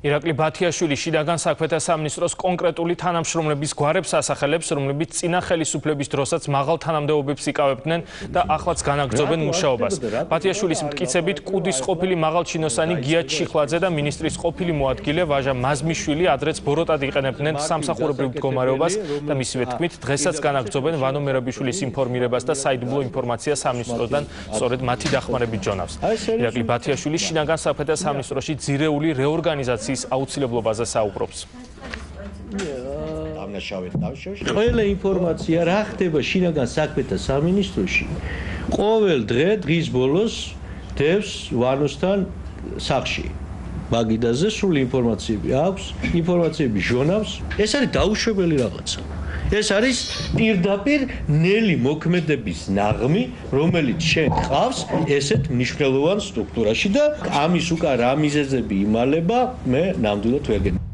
ირაკლი ბათიაშვილი შინაგან საქმეთა სამინისტროს კონკრეტული თანამშრომლების გვარებს ასახელებს, რომლებიც წინა ხელისუფლების დროსაც მაღალ თანამდებობებს იკავებდნენ და ახლაც განაგრძობენ მუშაობას. ბათიაშვილის მტკიცებით, კუდის ყოფილი მაღალჩინოსანი გია ჩიხლაძე და მინისტრის ყოფილი მოადგილე ვაჟა მაზმიშვილი ადრეც ბოროტად იყენებდნენ სამსახურებრივ მდგომარეობას და მისივე თქმით, დღესაც განაგრძობენ ვანო მერაბიშვილის ინფორმირებას და საიდუმლო ინფორმაციას სამინისტროდან სწორედ მათი დახმარებით ჯონავს. ირაკლი ბათიაშვილი შინაგან საქმეთა სამინისტროში ძირეული რეორგანიზაცია ინფორმაციის აუცილებლობაზე საუბრობს. დამნაშავეთ დავშევში. ყველა ინფორმაცია რა ხდება შინაგან საქმეთა სამინისტროში ყოველ დღე დღის ბოლოს დევს ვანოსთან სახში. მაგიდაზე სულ ინფორმაციები აქვს, ინფორმაციები ჟონავს. ეს არის დაუშვებელი რაღაცა. ეს არის პირდაპირ ნელი მოქმედების ნაღმი, რომელიც შენ ყავს ესეთ მნიშვნელოვან სტრუქტურაში და ამის უკან რა მიზეზები იმალება, მე ნამდვილად ვერ გეტყვი.